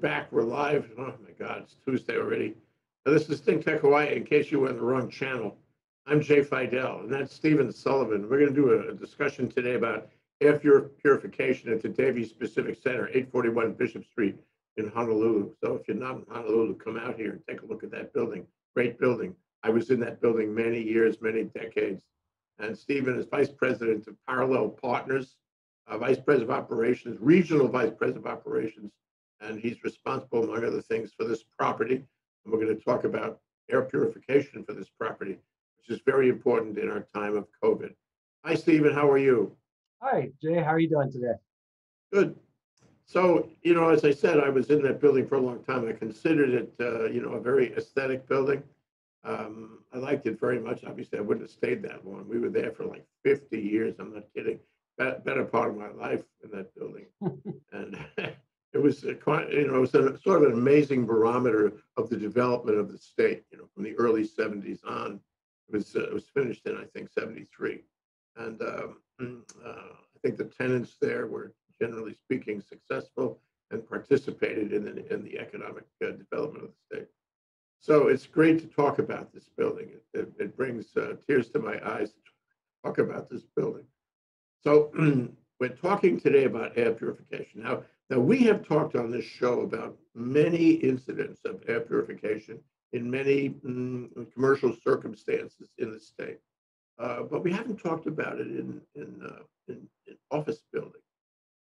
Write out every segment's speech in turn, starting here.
Back. We're live. Oh my God, it's Tuesday already. Now, this is Think Tech Hawaii. In case you were on the wrong channel, I'm Jay Fidell, and that's Steven Sullivan. We're going to do a, discussion today about air pur- purification at the Davies Pacific Center, 841 Bishop Street in Honolulu. So if you're not in Honolulu, come out here and take a look at that building. Great building. I was in that building many years, many decades. And Steven is Vice President of Parallel Partners, uh, Vice President of Operations, Regional Vice President of Operations and he's responsible, among other things, for this property. And we're going to talk about air purification for this property, which is very important in our time of COVID. Hi, Steven. How are you? Hi, Jay. How are you doing today? Good. So, you know, as I said, I was in that building for a long time. I considered it, uh, you know, a very aesthetic building. Um, I liked it very much. Obviously, I wouldn't have stayed that long. We were there for like 50 years. I'm not kidding. Be- better part of my life in that building. and it was a, you know, it was a, sort of an amazing barometer of the development of the state, you know, from the early 70s on. It was, uh, it was finished in, I think, 73. And um, uh, I think the tenants there were, generally speaking, successful and participated in the, in the economic uh, development of the state. So it's great to talk about this building. It, it, it brings uh, tears to my eyes to talk about this building. So we're talking today about air purification. Now, now, we have talked on this show about many incidents of air purification in many mm, commercial circumstances in the state, uh, but we haven't talked about it in in, uh, in, in office buildings.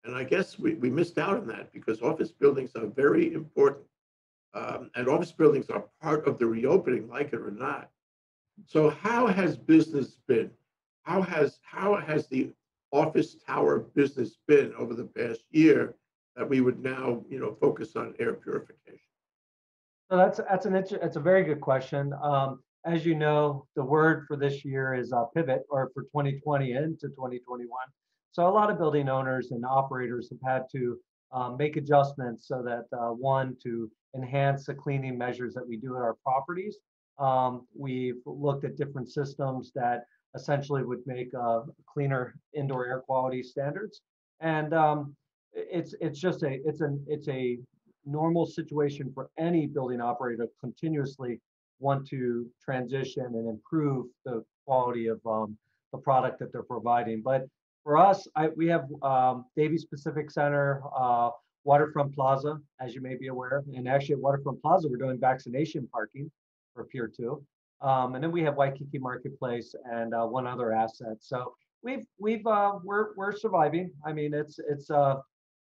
And I guess we, we missed out on that because office buildings are very important. Um, and office buildings are part of the reopening, like it or not. So how has business been? How has how has the office tower business been over the past year? That we would now, you know, focus on air purification? So that's that's an it's a very good question. Um, as you know, the word for this year is uh, pivot, or for 2020 into 2021. So a lot of building owners and operators have had to um, make adjustments so that uh, one to enhance the cleaning measures that we do at our properties. Um, we've looked at different systems that essentially would make uh, cleaner indoor air quality standards. And um, it's it's just a it's an it's a normal situation for any building operator to continuously want to transition and improve the quality of um, the product that they're providing. But for us, I, we have um, Davies Pacific Center, uh, Waterfront Plaza, as you may be aware, and actually at Waterfront Plaza, we're doing vaccination parking for Pier Two, um, and then we have Waikiki Marketplace and uh, one other asset. So we've we've uh, we're we're surviving. I mean, it's it's uh,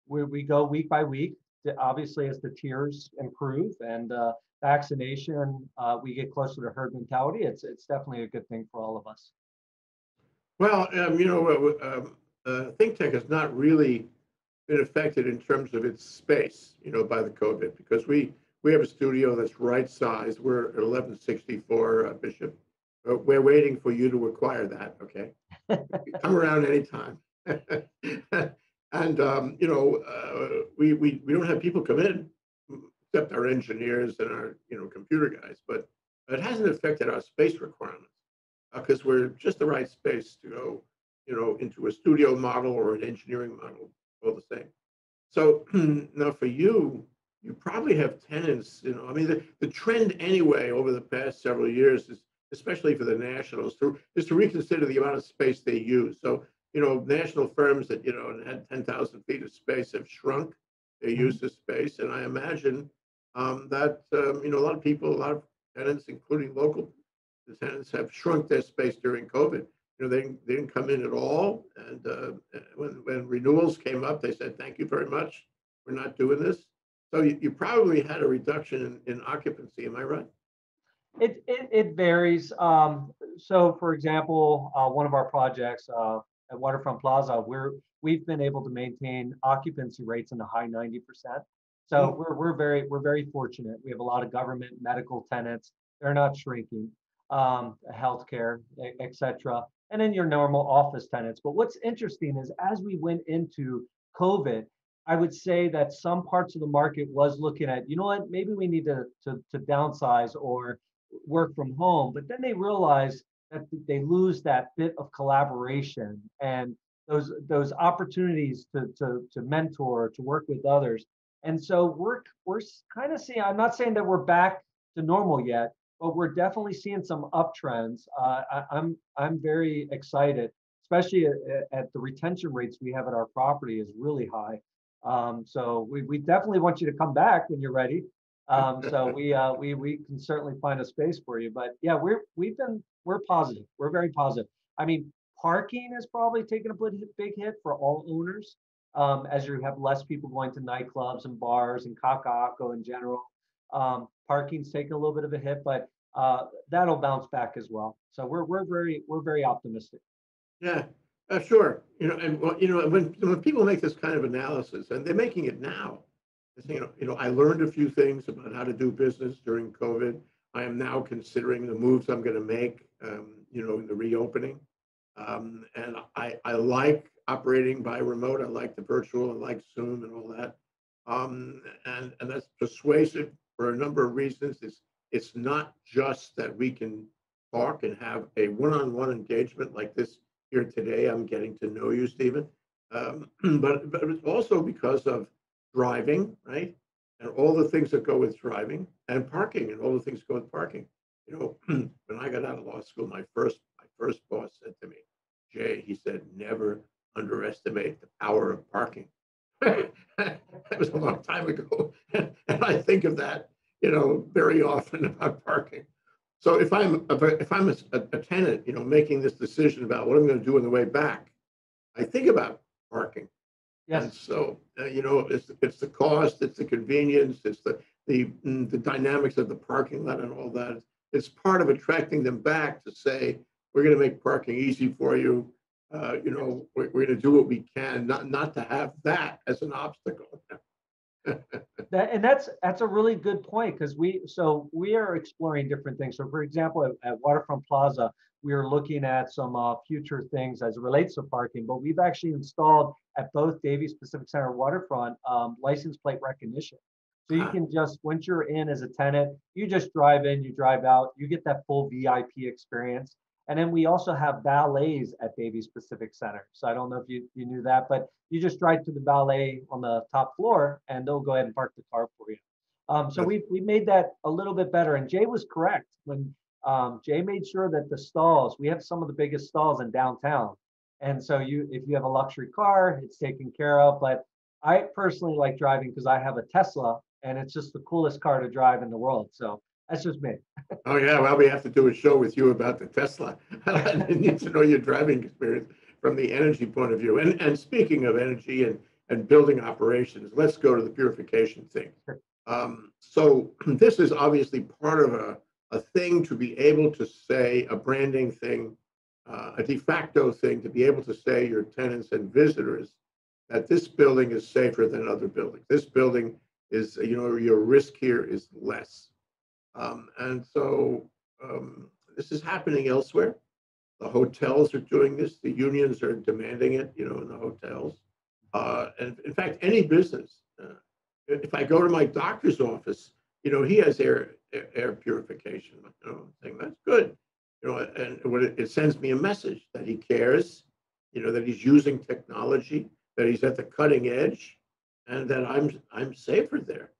we, we go week by week. Obviously, as the tiers improve and uh, vaccination, uh, we get closer to herd mentality. It's it's definitely a good thing for all of us. Well, um, you know, um, uh, Think Tech has not really been affected in terms of its space, you know, by the COVID because we we have a studio that's right sized. We're at 1164 uh, Bishop. Uh, we're waiting for you to acquire that. Okay, come around anytime. And, um, you know, uh, we, we, we don't have people come in, except our engineers and our, you know, computer guys, but it hasn't affected our space requirements because uh, we're just the right space to go, you know, into a studio model or an engineering model, all the same. So now for you, you probably have tenants, you know, I mean, the, the trend anyway over the past several years is, especially for the nationals, to, is to reconsider the amount of space they use. So you know, national firms that, you know, had 10,000 feet of space have shrunk their mm-hmm. use of space. And I imagine um, that, um, you know, a lot of people, a lot of tenants, including local tenants, have shrunk their space during COVID. You know, they, they didn't come in at all. And uh, when, when renewals came up, they said, thank you very much. We're not doing this. So you, you probably had a reduction in, in occupancy. Am I right? It, it, it varies. Um, so, for example, uh, one of our projects, uh, at Waterfront Plaza, we're we've been able to maintain occupancy rates in the high 90%. So mm-hmm. we're we're very we're very fortunate. We have a lot of government medical tenants. They're not shrinking. Um, healthcare, etc. And then your normal office tenants. But what's interesting is as we went into COVID, I would say that some parts of the market was looking at, you know what, maybe we need to, to, to downsize or work from home. But then they realized that they lose that bit of collaboration and those those opportunities to to to mentor to work with others And so we're we're kind of seeing. I'm not saying that we're back to normal yet, but we're definitely seeing some uptrends. Uh, I, I'm I'm very excited, especially at, at the retention rates we have at our property is really high. Um, so we, we definitely want you to come back when you're ready. Um, so we uh, we we can certainly find a space for you. But yeah, we're we've been we're positive. We're very positive. I mean, parking is probably taking a big hit for all owners. Um, as you have less people going to nightclubs and bars and Kakaako in general. Um, parking's taken a little bit of a hit, but uh, that'll bounce back as well. So we're we're very we're very optimistic. Yeah, uh, sure. You know, and you know, when when people make this kind of analysis, and they're making it now, you know, you know, I learned a few things about how to do business during COVID. I am now considering the moves I'm going to make, um, you know, in the reopening. Um, and I I like operating by remote. I like the virtual. I like Zoom and all that. Um, and and that's persuasive for a number of reasons. It's it's not just that we can talk and have a one-on-one engagement like this here today. I'm getting to know you, Steven. Um, but but it's also because of driving, right? And all the things that go with driving and parking and all the things that go with parking. You know, when I got out of law school, my first my first boss said to me, Jay, he said, never underestimate the power of parking. that was a long time ago. and I think of that, you know, very often about parking. So if I'm if I'm a, a tenant, you know, making this decision about what I'm going to do on the way back, I think about parking. And Yes. so, uh, you know, it's it's the cost, it's the convenience, it's the the mm, the dynamics of the parking lot and all that. It's part of attracting them back to say, we're going to make parking easy for you. Uh, you know, we're, we're going to do what we can, not not to have that as an obstacle. That, and that's that's a really good point because we so we are exploring different things. So for example, at, at Waterfront Plaza, we are looking at some uh, future things as it relates to parking. But we've actually installed at both Davies Pacific Center Waterfront um, license plate recognition. So you can just once you're in as a tenant, you just drive in, you drive out, you get that full VIP experience. And then we also have valets at Davies Pacific Center. So I don't know if you, you knew that, but you just drive to the valet on the top floor and they'll go ahead and park the car for you. Um, so we we made that a little bit better. And Jay was correct when um, Jay made sure that the stalls, we have some of the biggest stalls in downtown. And so you if you have a luxury car, it's taken care of. But I personally like driving because I have a Tesla and it's just the coolest car to drive in the world. So that's just me. Oh yeah, well, we have to do a show with you about the Tesla. I need to know your driving experience from the energy point of view. And and speaking of energy and and building operations, let's go to the purification thing. Um, so this is obviously part of a a thing to be able to say a branding thing, uh, a de facto thing to be able to say your tenants and visitors that this building is safer than other buildings. This building is, you know, your risk here is less. Um, and so um, this is happening elsewhere. The hotels are doing this. The unions are demanding it, you know, in the hotels. Uh, and in fact, any business. Uh, if I go to my doctor's office, you know, he has air air, purification. You know, saying that's good. You know, and what it, it sends me a message that he cares. You know, that he's using technology, that he's at the cutting edge, and that I'm I'm safer there.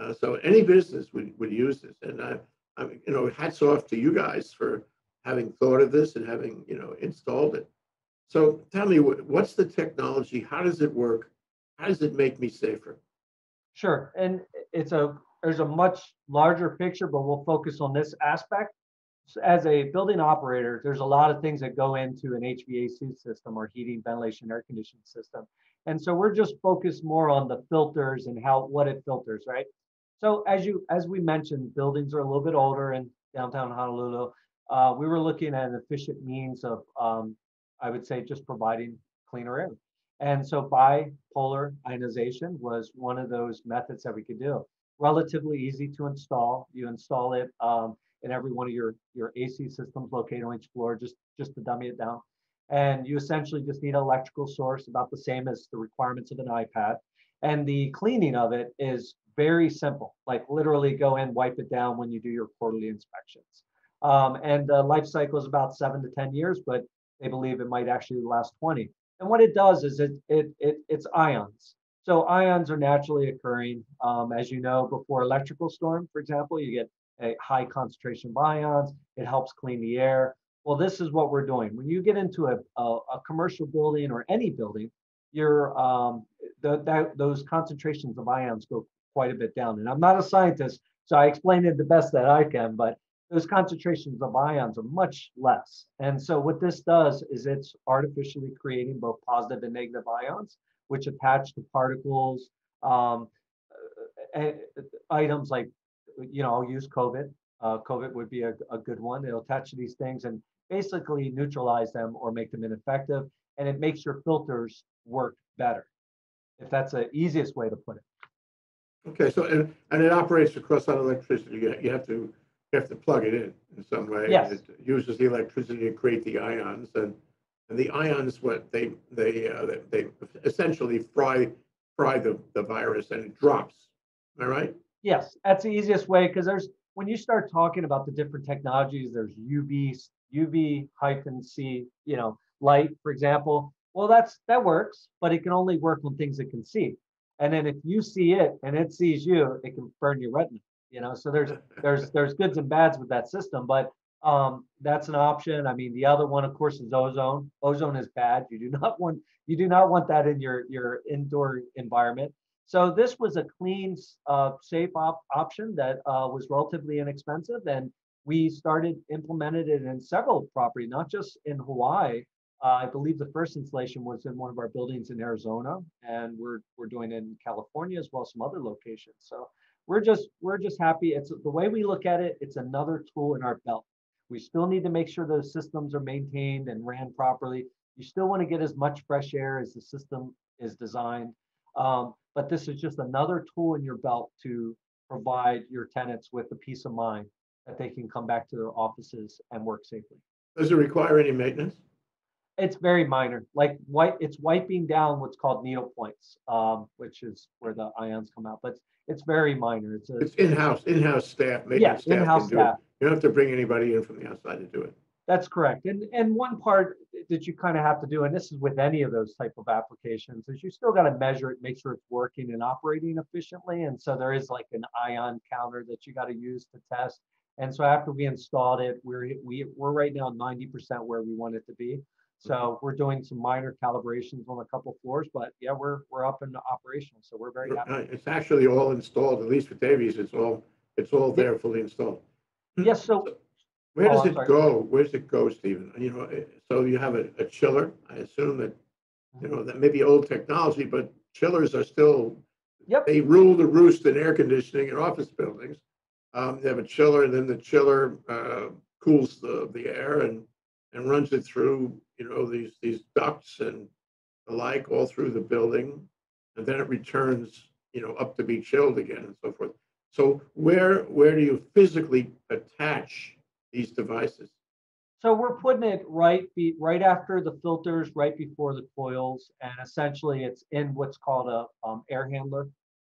Uh, so any business would, would use this. And I, I'm, you know, hats off to you guys for having thought of this and having, you know, installed it. So tell me, what's the technology? How does it work? How does it make me safer? Sure. And it's a there's a much larger picture, but we'll focus on this aspect. So as a building operator, there's a lot of things that go into an HVAC system or heating, ventilation, air conditioning system. And so we're just focused more on the filters and how what it filters, right? So as you as we mentioned, buildings are a little bit older in downtown Honolulu. Uh, we were looking at an efficient means of, um, I would say, just providing cleaner air. And so bipolar ionization was one of those methods that we could do. Relatively easy to install. You install it um, in every one of your, your AC systems located on each floor, just, just to dummy it down. And you essentially just need an electrical source about the same as the requirements of an iPad. And the cleaning of it is very simple, like literally go in, wipe it down when you do your quarterly inspections. Um, and the life cycle is about seven to 10 years, but they believe it might actually last 20. And what it does is it, it, it it's ions. So ions are naturally occurring. Um, as you know, before electrical storm, for example, you get a high concentration of ions. It helps clean the air. Well, this is what we're doing. When you get into a, a, a commercial building or any building, your um, the, that, those concentrations of ions go quite a bit down. And I'm not a scientist, so I explain it the best that I can, but those concentrations of ions are much less. And so what this does is it's artificially creating both positive and negative ions, which attach to particles, um, uh, items like, you know, I'll use COVID. Uh, COVID would be a, a good one. It'll attach to these things and basically neutralize them or make them ineffective. And it makes your filters work better, if that's the easiest way to put it. Okay, so, and, and it operates across on electricity. You, you have to, you have to plug it in in some way. Yes. It uses the electricity to create the ions and, and the ions, what they, they, uh, they- essentially fry, fry the, the virus and it drops. Am I right? Yes, that's the easiest way because there's when you start talking about the different technologies, there's UV, UV hyphen C, you know, light, for example. Well, that's that works, but it can only work on things it can see. And then if you see it and it sees you, it can burn your retina. You know, so there's there's there's goods and bads with that system, but um, that's an option. I mean, the other one, of course, is ozone. Ozone is bad. You do not want you do not want that in your your indoor environment. So this was a clean, uh, safe op- option that uh, was relatively inexpensive, and we started implemented it in several properties, not just in Hawaii. Uh, I believe the first installation was in one of our buildings in Arizona, and we're we're doing it in California as well as some other locations. So we're just we're just happy. It's the way we look at it. It's another tool in our belt. We still need to make sure those systems are maintained and ran properly. You still want to get as much fresh air as the system is designed. Um, but this is just another tool in your belt to provide your tenants with the peace of mind that they can come back to their offices and work safely. Does it require any maintenance? It's very minor, like white, it's wiping down what's called needle points, um, which is where the ions come out, but it's very minor. It's a, It's in-house, in-house staff, yeah, staff in-house can do it. You don't have to bring anybody in from the outside to do it. That's correct. And and one part that you kind of have to do, and this is with any of those type of applications, is you still got to measure it, make sure it's working and operating efficiently. And so there is like an ion counter that you got to use to test. And so after we installed it, we're we we're right now 90% where we want it to be. So we're doing some minor calibrations on a couple floors, but yeah, we're we're up and operational. So we're very happy. Uh, It's actually all installed, at least for Davies, it's all, it's all there fully installed. Yes, so Where Oh, does I'm it sorry. go? Where does it go, Steven? You know, eh, so you have a, a chiller, I assume that, you know, that may be old technology, but chillers are still, Yep. they rule the roost in air conditioning in office buildings. Um, they have a chiller and then the chiller, uh, cools the, the air and, and runs it through, you know, these, these ducts and the like all through the building. And then it returns, you know, up to be chilled again and so forth. So where, where do you physically attach these devices? So we're putting it right be right after the filters, right before the coils, and essentially it's in what's called a um, air handler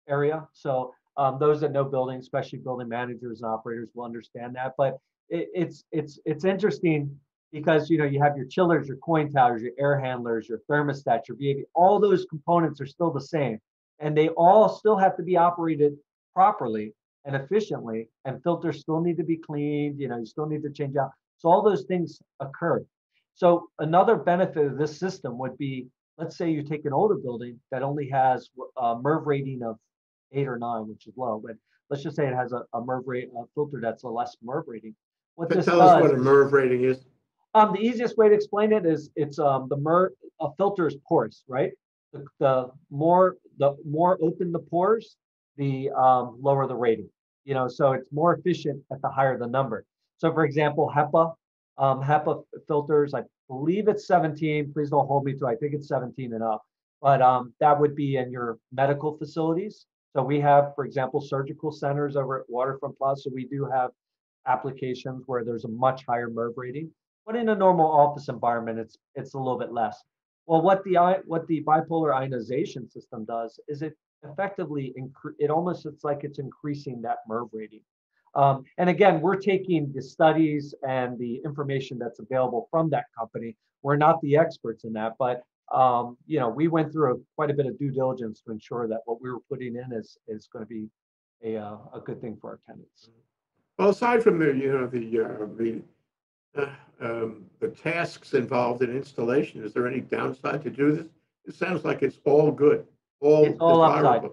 area. So um, those that know building, especially building managers and operators, will understand that. But it, it's it's it's interesting because you know you have your chillers, your cooling towers, your air handlers, your thermostats, your VAV. All those components are still the same, and they all still have to be operated properly and efficiently. And filters still need to be cleaned. You know, you still need to change out. So all those things occur. So another benefit of this system would be, let's say you take an older building that only has a MERV rating of eight or nine, which is low, but let's just say it has a, a MERV rate, a filter that's a less MERV rating. What this Tell us what a MERV rating is. Um, the easiest way to explain it is it's um the mer a filter is porous, right? The, the more the more open the pores, the um, lower the rating. You know, so it's more efficient at the higher the number. So, for example, HEPA, um, HEPA filters, I believe it's 17. Please don't hold me to. I think it's 17 and up. But um, that would be in your medical facilities. So we have, for example, surgical centers over at Waterfront Plaza. So we do have applications where there's a much higher MERV rating. But in a normal office environment, it's it's a little bit less. Well, what the what the bipolar ionization system does is it effectively incre- it almost it's like it's increasing that MERV rating. Um, and again, we're taking the studies and the information that's available from that company. We're not the experts in that, but um, you know, we went through a, quite a bit of due diligence to ensure that what we were putting in is, is going to be a, uh, a good thing for our tenants. Well, aside from the, you know, the, uh, the, um, the tasks involved in installation, is there any downside to do this? It sounds like it's all good, all It's all upside.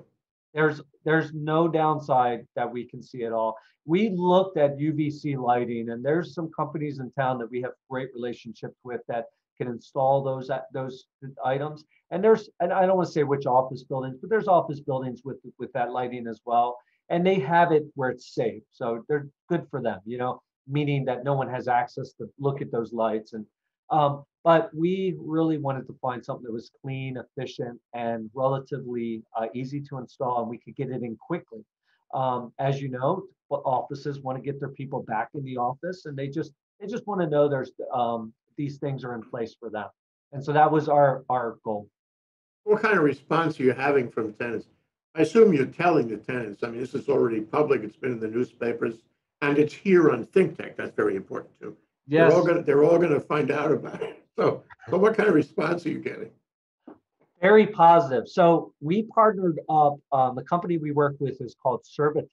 There's, there's no downside that we can see at all. We looked at UVC lighting and there's some companies in town that we have great relationships with that can install those, those items. And there's, and I don't want to say which office buildings, but there's office buildings with, with that lighting as well. And they have it where it's safe. So they're good for them, you know, meaning that no one has access to look at those lights and, um, but we really wanted to find something that was clean, efficient, and relatively uh, easy to install, and we could get it in quickly. Um, as you know, offices want to get their people back in the office, and they just they just want to know there's um, these things are in place for them. And so that was our our goal. What kind of response are you having from tenants? I assume you're telling the tenants, I mean, this is already public, it's been in the newspapers, and it's here on Think Tank, that's very important too. They're all gonna, they're all gonna find out about it. So, so what kind of response are you getting? Very positive. So we partnered up. Um, the company we work with is called Servitech,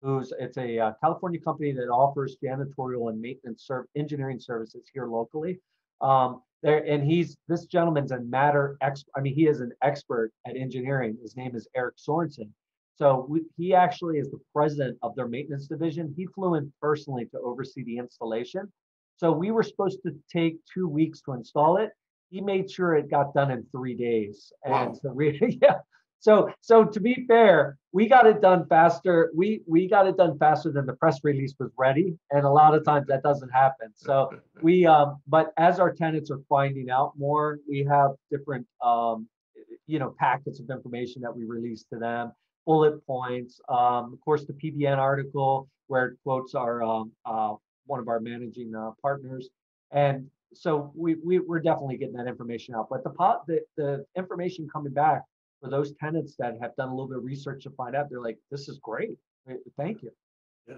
who's it's a uh, California company that offers janitorial and maintenance serv- engineering services here locally. Um, there and he's this gentleman's a matter ex. I mean, he is an expert at engineering. His name is Eric Sorensen. So we, he actually is the president of their maintenance division. He flew in personally to oversee the installation. So we were supposed to take two weeks to install it he made sure it got done in three days. Wow. And so we, yeah. So, so to be fair, we got it done faster. We we got it done faster than the press release was ready, and a lot of times that doesn't happen. So we, um, but as our tenants are finding out more, we have different, um, you know, packets of information that we release to them, bullet points. Um, of course, the PBN article where it quotes our um, uh, one of our managing uh, partners, and so we, we we're definitely getting that information out. But the pot the, the information coming back for those tenants that have done a little bit of research to find out, they're like, this is great. Thank you. Yeah,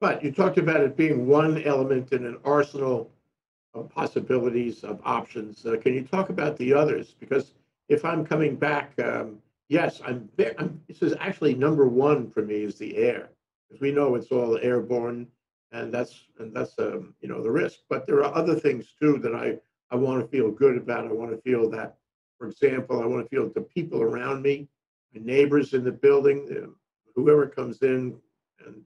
But you talked about it being one element in an arsenal of possibilities, of options. Uh, Can you talk about the others? Because if I'm coming back, um, yes, I'm, I'm, this is actually number one for me is the air. Because we know it's all airborne and that's, and that's, um, you know, the risk. But there are other things too that I, I want to feel good about. I want to feel that, for example, I want to feel the people around me, my neighbors in the building, whoever comes in and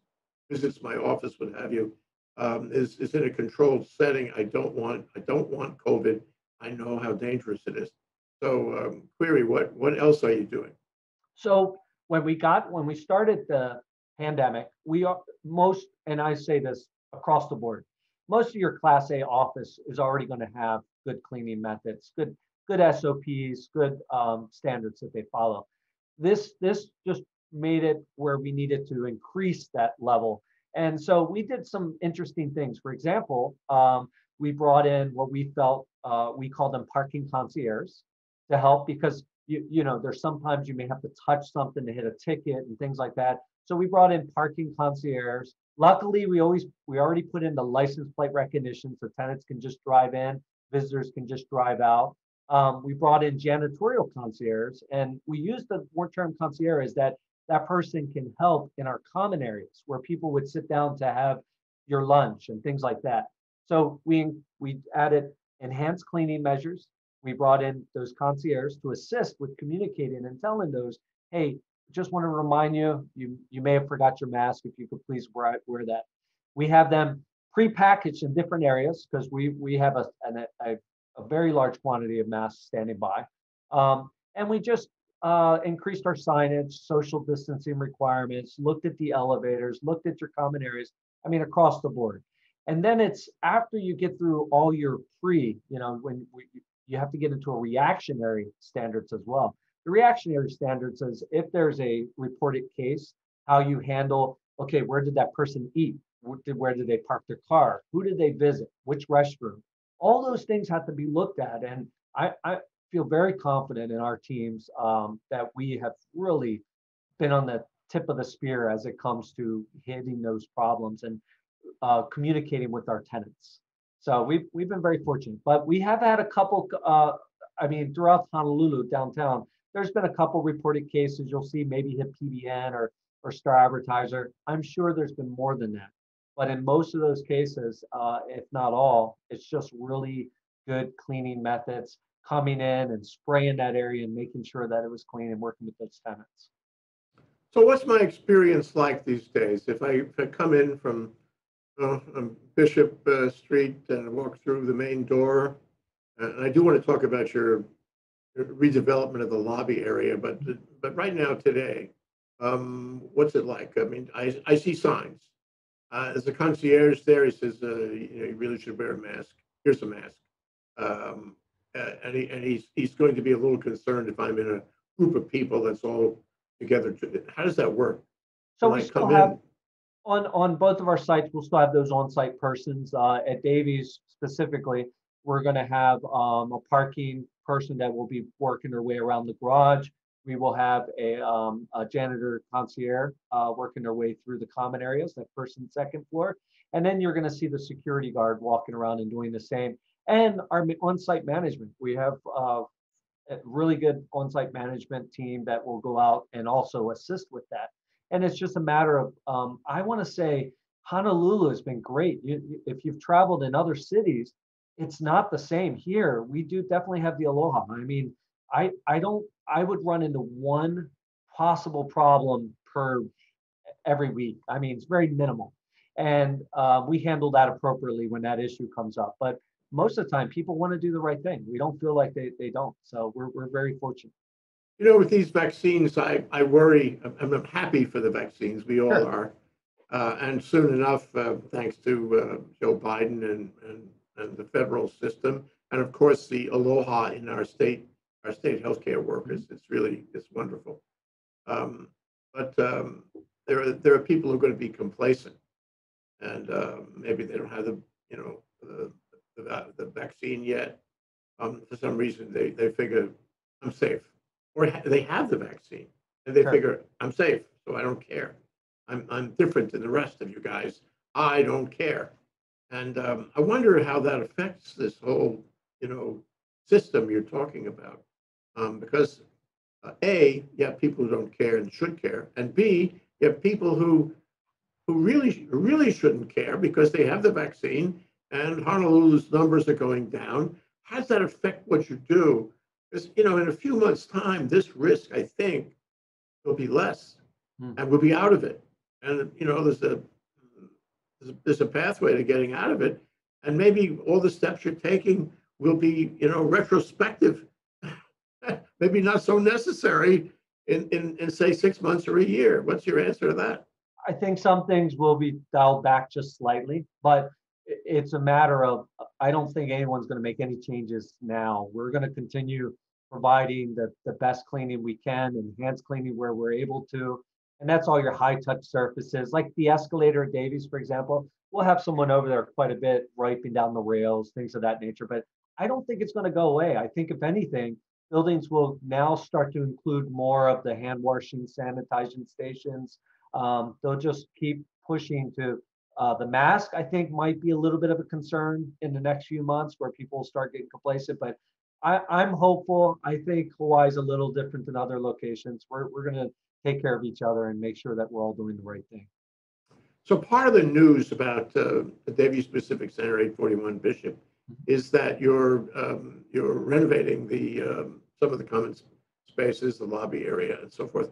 visits my office, what have you, um, is, is in a controlled setting. I don't want, I don't want COVID. I know how dangerous it is. So, um, query, what, what else are you doing? So when we got when we started the pandemic, we are most, and I say this across the board, most of your class A office is already going to have good cleaning methods, good good SOPs, good um, standards that they follow. This this just made it where we needed to increase that level. And so we did some interesting things. For example, um, we brought in what we felt uh, we call them parking concierges to help because you you know there's sometimes you may have to touch something to hit a ticket and things like that. So we brought in parking concierges. Luckily, we always we already put in the license plate recognition so tenants can just drive in, visitors can just drive out. Um, we brought in janitorial concierge, and we used the word term concierge is that that person can help in our common areas where people would sit down to have your lunch and things like that. So we we added enhanced cleaning measures. We brought in those concierges to assist with communicating and telling those, hey, just want to remind you, you you may have forgot your mask. If you could please wear wear that. We have them pre-packaged in different areas because we we have a, a a very large quantity of masks standing by, um, and we just uh, increased our signage, social distancing requirements, looked at the elevators, looked at your common areas. I mean, across the board. And then it's after you get through all your pre, you know, when we, you have to get into a reactionary standards as well. The reactionary standards is if there's a reported case, how you handle, okay, where did that person eat? Where did, they park their car? Who did they visit? Which restroom? All those things have to be looked at. And I, I feel very confident in our teams um, that we have really been on the tip of the spear as it comes to hitting those problems and uh, communicating with our tenants. So we've we've been very fortunate, but we have had a couple uh, I mean, throughout Honolulu downtown, there's been a couple reported cases. You'll see maybe hit PBN or or Star Advertiser. I'm sure there's been more than that. But in most of those cases, uh, if not all, it's just really good cleaning methods, coming in and spraying that area and making sure that it was clean and working with those tenants. So what's my experience like these days? If I, if I come in from uh, um, Bishop uh, Street and walk through the main door, and I do want to talk about your redevelopment of the lobby area, but, but right now, today, um, what's it like? I mean, I, I see signs. Uh, There's a concierge there, he says, uh, you know, you really should wear a mask. Here's a mask. Um, uh, And he, and he's, he's going to be a little concerned if I'm in a group of people that's all together. How does that work? So Can we I still come have, in? On, on both of our sites, we'll still have those on-site persons. Uh, at Davies specifically, we're gonna have, um, a parking person that will be working their way around the garage. We will have a, um, a janitor concierge, uh, working their way through the common areas, that first and second floor. And then you're gonna see the security guard walking around and doing the same. And our on-site management, we have, uh, a really good on-site management team that will go out and also assist with that. And it's just a matter of, um, I want to say Honolulu has been great. You, if you've traveled in other cities, it's not the same here. We do definitely have the aloha. I mean, I, I don't, I would run into one possible problem per every week. I mean, it's very minimal. And uh, we handle that appropriately when that issue comes up. But most of the time, people want to do the right thing. We don't feel like they, they don't. So we're, we're very fortunate. You know, with these vaccines, I, I worry, I'm, I'm happy for the vaccines, we all Sure. are. Uh, and soon enough, uh, thanks to, uh, Joe Biden and, and, and the federal system, and of course, the aloha in our state, our state healthcare workers, it's really, it's wonderful. Um, but, um, there are, there are people who are gonna be complacent. And, uh, maybe they don't have the, you know, the, the, the vaccine yet. Um, for some reason, they, they figure, I'm safe or ha- they have the vaccine and they Sure. figure I'm safe, so I don't care. I'm I'm different than the rest of you guys. I don't care, and um, I wonder how that affects this whole you know system you're talking about, um, because uh, a you have people who don't care and should care, and b you have people who who really really shouldn't care because they have the vaccine and Honolulu's numbers are going down. How does that affect what you do? You know, in a few months' time, this risk, I think, will be less Hmm. and we'll be out of it. And, you know, there's a, there's a- there's a pathway to getting out of it. And maybe all the steps you're taking will be, you know, retrospective. Maybe not so necessary in, in, in say, six months or a year. What's your answer to that? I think some things will be dialed back just slightly, but it's a matter of, I don't think anyone's gonna make any changes now. We're gonna continue providing the, the best cleaning we can, enhanced cleaning where we're able to. And that's all your high touch surfaces, like the escalator at Davies, for example. We'll have someone over there quite a bit wiping down the rails, things of that nature, but I don't think it's gonna go away. I think if anything, buildings will now start to include more of the hand washing, sanitizing stations, um, they'll just keep pushing to uh, the mask. I think might be a little bit of a concern in the next few months where people start getting complacent. But I, I'm hopeful. I think Hawaii's a little different than other locations. We're we're gonna take care of each other and make sure that we're all doing the right thing. So part of the news about uh, the Davies Pacific Center 841 Bishop is that you're um, you're renovating the um, some of the common spaces, the lobby area, and so forth.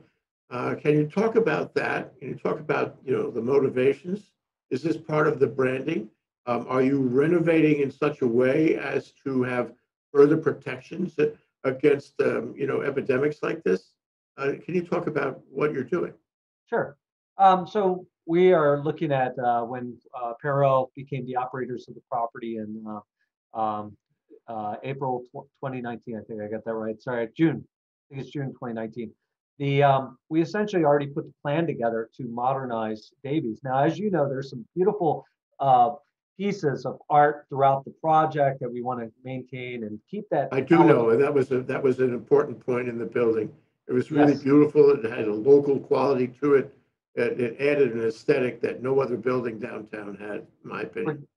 Uh, can you talk about that? Can you talk about you know the motivations? Is this part of the branding? Um, are you renovating in such a way as to have further protections against um, you know epidemics like this? Uh, can you talk about what you're doing? Sure. Um, so we are looking at uh, when uh, Parallel became the operators of the property in uh, um, uh, April tw- 2019. I think I got that right. Sorry, June. I think it's June 2019. The um, we essentially already put the plan together to modernize Davies. Now, as you know, there's some beautiful uh, pieces of art throughout the project that we want to maintain and keep that. I do know, and that was, a that was an important point in the building. It was really Yes. beautiful. It had a local quality to it. It, it added an aesthetic that no other building downtown had, in my opinion.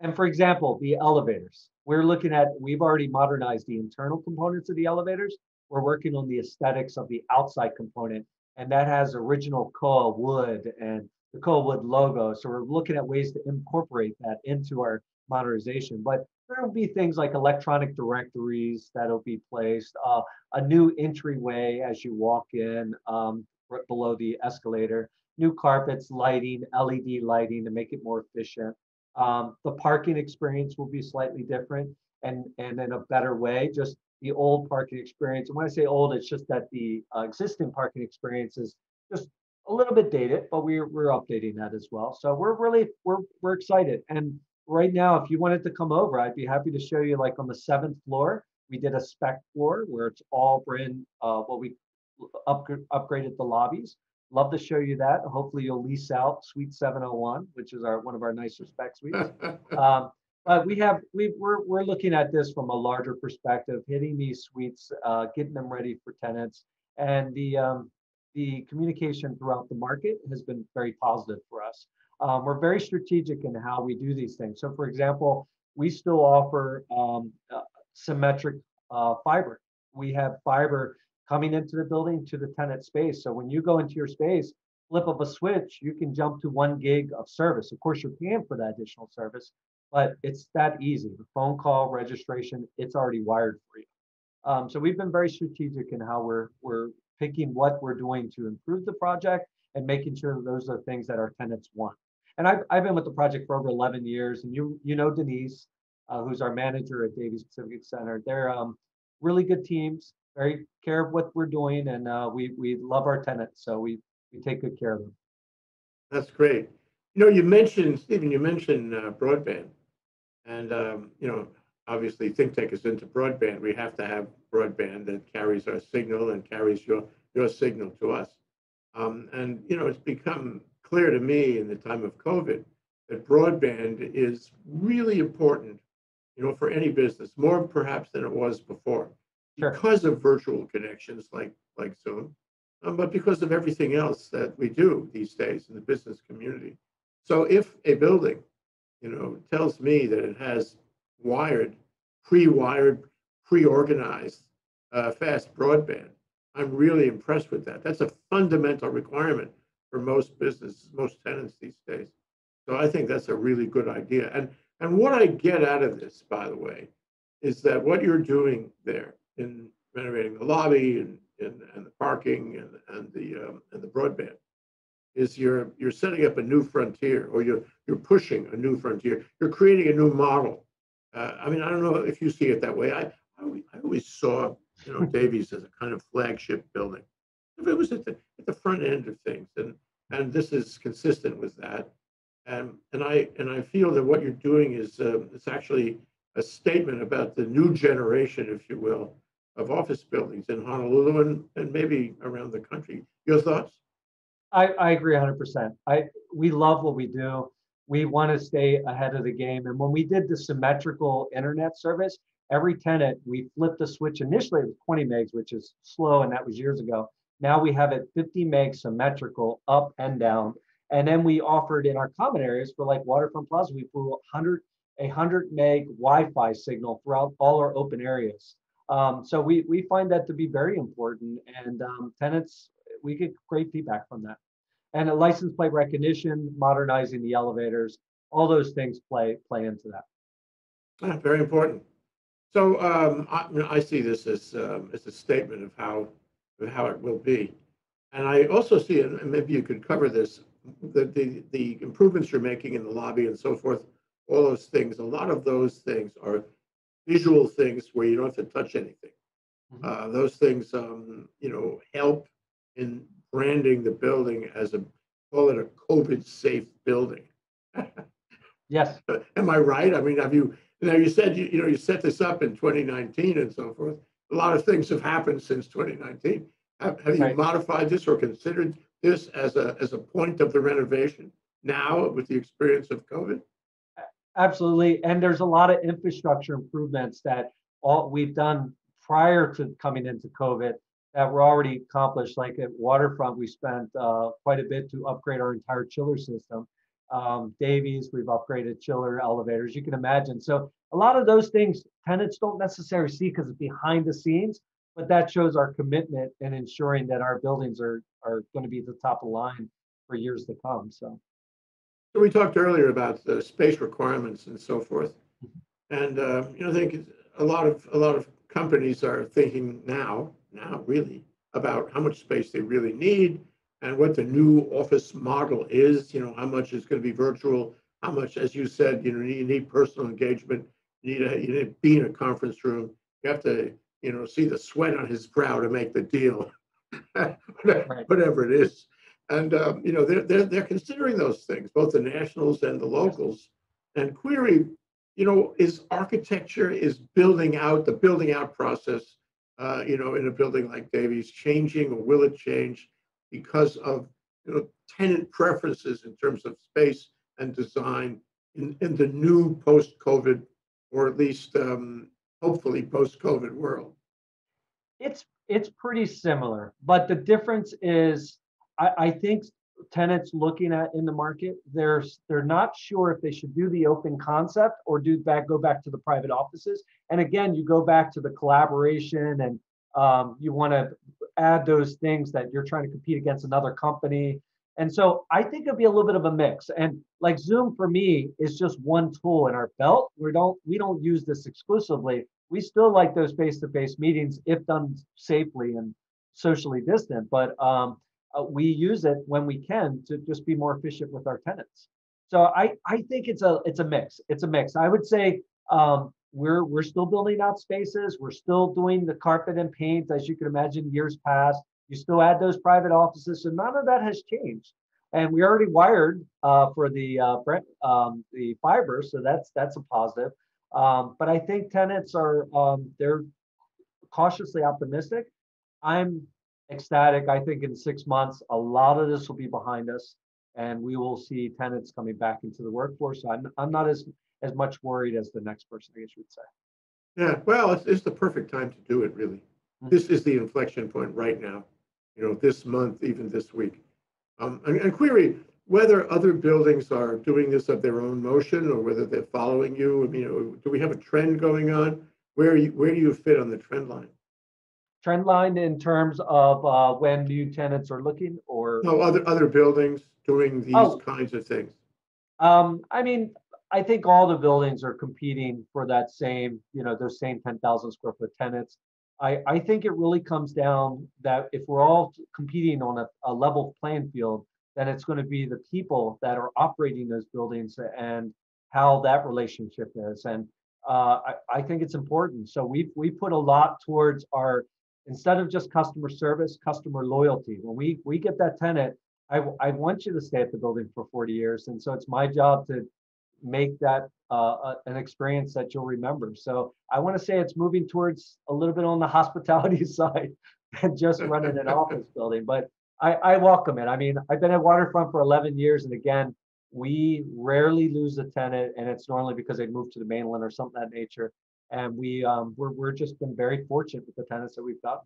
And for example, the elevators, we're looking at, we've already modernized the internal components of the elevators. We're working on the aesthetics of the outside component, and that has original Koa wood and the Koa wood logo. So we're looking at ways to incorporate that into our modernization. But there will be things like electronic directories that'll be placed, uh, a new entryway as you walk in um, right below the escalator, new carpets, lighting, LED lighting to make it more efficient. Um, the parking experience will be slightly different and, and in a better way, just the old parking experience. And when I say old, it's just that the uh, existing parking experience is just a little bit dated, but we're, we're updating that as well. So we're really, we're, we're excited. And right now, if you wanted to come over, I'd be happy to show you like on the seventh floor, we did a spec floor where it's all brand, uh, what we up, upgraded the lobbies. Love to show you that. Hopefully you'll lease out Suite 701, which is our one of our nicer spec suites. Um, but we have we we're we're looking at this from a larger perspective, hitting these suites, uh, getting them ready for tenants, and the um, the communication throughout the market has been very positive for us. Um, we're very strategic in how we do these things. So, for example, we still offer um, uh, symmetric uh, fiber. We have fiber coming into the building to the tenant space. So when you go into your space, flip of a switch, you can jump to one gig of service. Of course, you're paying for that additional service, but it's that easy. The phone call registration, it's already wired for you. Um, so we've been very strategic in how we're we're picking what we're doing to improve the project and making sure those are things that our tenants want. And I've, I've been with the project for over 11 years, and you you know Denise, uh, who's our manager at Davies Pacific Center. They're um, really good teams, very care of what we're doing, and uh, we we love our tenants, so we we take good care of them. That's great. You know, you mentioned, Steven, you mentioned uh, broadband. And, um, you know, obviously ThinkTech is into broadband. We have to have broadband that carries our signal and carries your, your signal to us. Um, and, you know, it's become clear to me in the time of COVID that broadband is really important, you know, for any business, more perhaps than it was before. Sure. Because of virtual connections like, like Zoom, um, but because of everything else that we do these days in the business community. So if a building, you know, tells me that it has wired, pre-wired, pre-organized, uh, fast broadband, I'm really impressed with that. That's a fundamental requirement for most businesses, most tenants these days. So I think that's a really good idea. And and what I get out of this, by the way, is that what you're doing there in renovating the lobby and and, and the parking and and the um, and the broadband is you're you're setting up a new frontier or you're you're pushing a new frontier. You're creating a new model. Uh, I mean, I don't know if you see it that way. I I always, I always saw you know Davies as a kind of flagship building. If it was at the at the front end of things, and and this is consistent with that. And and I and I feel that what you're doing is uh, it's actually a statement about the new generation, if you will, of office buildings in Honolulu and, and maybe around the country. Your thoughts? I, I agree 100%. I we love what we do. We want to stay ahead of the game. And when we did the symmetrical internet service, every tenant we flipped the switch. Initially, it was 20 megs, which is slow, and that was years ago. Now we have it 50 meg symmetrical up and down. And then we offered in our common areas for like Waterfront Plaza, we flew 100 a 100 meg Wi-Fi signal throughout all our open areas. Um, so we we find that to be very important, and um, tenants we get great feedback from that. And a license plate recognition, modernizing the elevators, all those things play play into that. Ah, very important. So um, I, I see this as um, as a statement of how of how it will be, and I also see, and maybe you could cover this, the, the the improvements you're making in the lobby and so forth. All those things, a lot of those things are visual things where you don't have to touch anything. Mhm. Uh, those things, um, you know, help in branding the building as a call it a COVID safe building. Yes, Am I right? I mean, have you, now you said, you, you know, you set this up in 2019 and so forth. A lot of things have happened since 2019. Have, have you Right. modified this or considered this as a, as a point of the renovation now with the experience of COVID? absolutely. And there's a lot of infrastructure improvements that all we've done prior to coming into COVID that were already accomplished. Like at Waterfront, we spent uh, quite a bit to upgrade our entire chiller system. Um, Davies, we've upgraded chiller elevators. You can imagine. So a lot of those things tenants don't necessarily see because it's behind the scenes, but that shows our commitment in ensuring that our buildings are are going to be at the top of the line for years to come. So So we talked earlier about the space requirements and so forth. And, uh, you know, I think a lot of, a lot of companies are thinking now, now really, about how much space they really need and what the new office model is, you know, how much is going to be virtual, how much, as you said, you know, you need personal engagement, you need, a, you need to be in a conference room. You have to, you know, see the sweat on his brow to make the deal, whatever it is. And, um, you know, they're, they're, they're considering those things, both the nationals and the locals. And query, you know, is architecture, is building out, the building out process, uh, you know, in a building like Davies changing or will it change because of, you know, tenant preferences in terms of space and design in, in the new post-COVID, or at least um, hopefully post-COVID world? it's it's pretty similar, but the difference is I, I think tenants looking at in the market, they're they're not sure if they should do the open concept or do back go back to the private offices. And again, you go back to the collaboration and um, you want to add those things that you're trying to compete against another company. And so I think it'll be a little bit of a mix. And like Zoom for me is just one tool in our belt. We don't we don't use this exclusively. We still like those face-to-face meetings if done safely and socially distant. But um, uh, we use it when we can to just be more efficient with our tenants. So I, I think it's a it's a mix. It's a mix. I would say um, we're we're still building out spaces. We're still doing the carpet and paint, as you can imagine, years past. You still add those private offices, so none of that has changed. And we already wired uh, for the uh, um, the fiber, so that's that's a positive. Um, but I think tenants are um, they're cautiously optimistic. I'm ecstatic. I think in six months, a lot of this will be behind us, and we will see tenants coming back into the workforce. I'm, I'm not as as much worried as the next person, I guess you would say. Yeah, well, it's, it's the perfect time to do it, really. Mhm. This is the inflection point right now, you know, this month, even this week. Um, and, and query whether other buildings are doing this of their own motion or whether they're following you. I mean, you know, do we have a trend going on? Where you, where do you fit on the trend line? Trend line in terms of uh, when new tenants are looking, or No, other, other buildings doing these Oh. kinds of things. Um, I mean, I think all the buildings are competing for that same, you know, those same ten thousand square foot tenants. I, I think it really comes down that if we're all competing on a, a level playing field, then it's going to be the people that are operating those buildings and how that relationship is. And uh, I, I think it's important. So we we put a lot towards our instead of just customer service, customer loyalty. When we we get that tenant, I, I want you to stay at the building for 40 years. And so it's my job to make that uh, a- an experience that you'll remember. So I want to say it's moving towards a little bit on the hospitality side than just running an office building. But I, I welcome it. I mean, I've been at Waterfront for 11 years. And again, we rarely lose a tenant. And it's normally because they moved to the mainland or something of that nature. And we, um, we're, we're just been very fortunate with the tenants that we've gotten.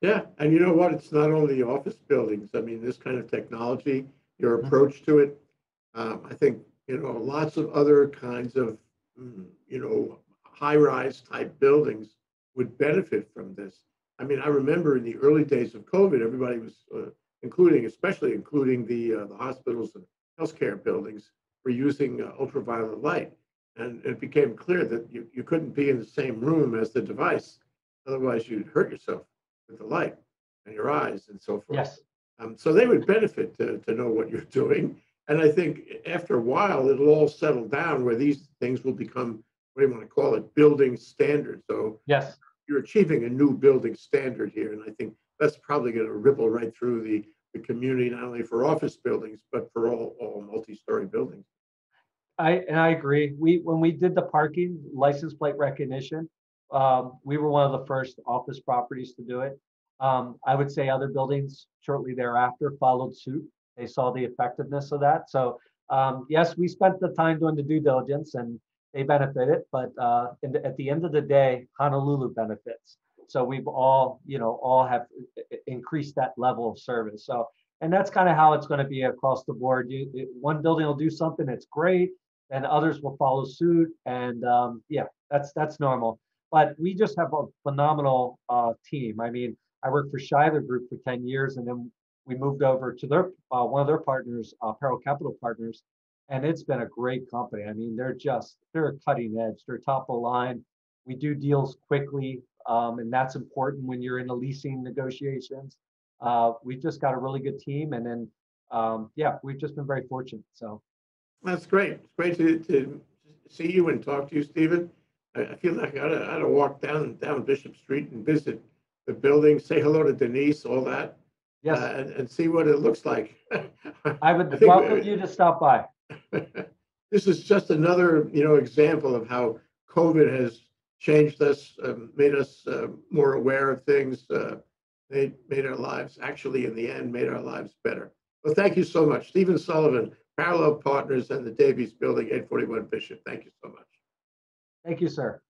Yeah, and you know what? It's not only office buildings. I mean, this kind of technology, your Mhm. approach to it. Um, I think, you know, lots of other kinds of, mm, you know, high-rise type buildings would benefit from this. I mean, I remember in the early days of COVID, everybody was, uh, including, especially including the, uh, the hospitals and healthcare buildings, were using uh, ultraviolet light. And it became clear that you, you couldn't be in the same room as the device. Otherwise, you'd hurt yourself with the light and your eyes and so forth. Yes. Um, so they would benefit to, to know what you're doing. And I think after a while, it'll all settle down where these things will become, what do you want to call it, building standards. So Yes. you're achieving a new building standard here. And I think that's probably going to ripple right through the, the community, not only for office buildings, but for all, all multi-story buildings. I and I agree. We when we did the parking license plate recognition, um, we were one of the first office properties to do it. Um, I would say other buildings shortly thereafter followed suit. They saw the effectiveness of that. So um, yes, we spent the time doing the due diligence and they benefited, but uh, the, at the end of the day, Honolulu benefits. So we've all, you know, all have i- i- increased that level of service. So And that's kind of how it's going to be across the board. You, one building will do something that's great, and others will follow suit. And um, yeah, that's that's normal. But we just have a phenomenal uh, team. I mean, I worked for Shiler Group for 10 years, and then we moved over to their uh, one of their partners, uh, Capital Partners, and it's been a great company. I mean, they're just they're cutting edge. They're top of line. We do deals quickly, um, and that's important when you're in the leasing negotiations. Uh, we've just got a really good team, and then um, yeah, we've just been very fortunate. So That's great. It's great to, to see you and talk to you, Steven. I, feel like I to, I to walk down, down Bishop Street and visit the building, say hello to Denise, all that. Yes, uh, And, and see what it looks like. I would think welcome we- you to stop by. This is just another, you know, example of how COVID has changed us, um, made us uh, more aware of things, uh, made, made our lives, actually, in the end, made our lives better. Well, thank you so much. Steven Sullivan, Parallel Partners and the Davies Building, 841 Bishop. Thank you so much. Thank you, sir.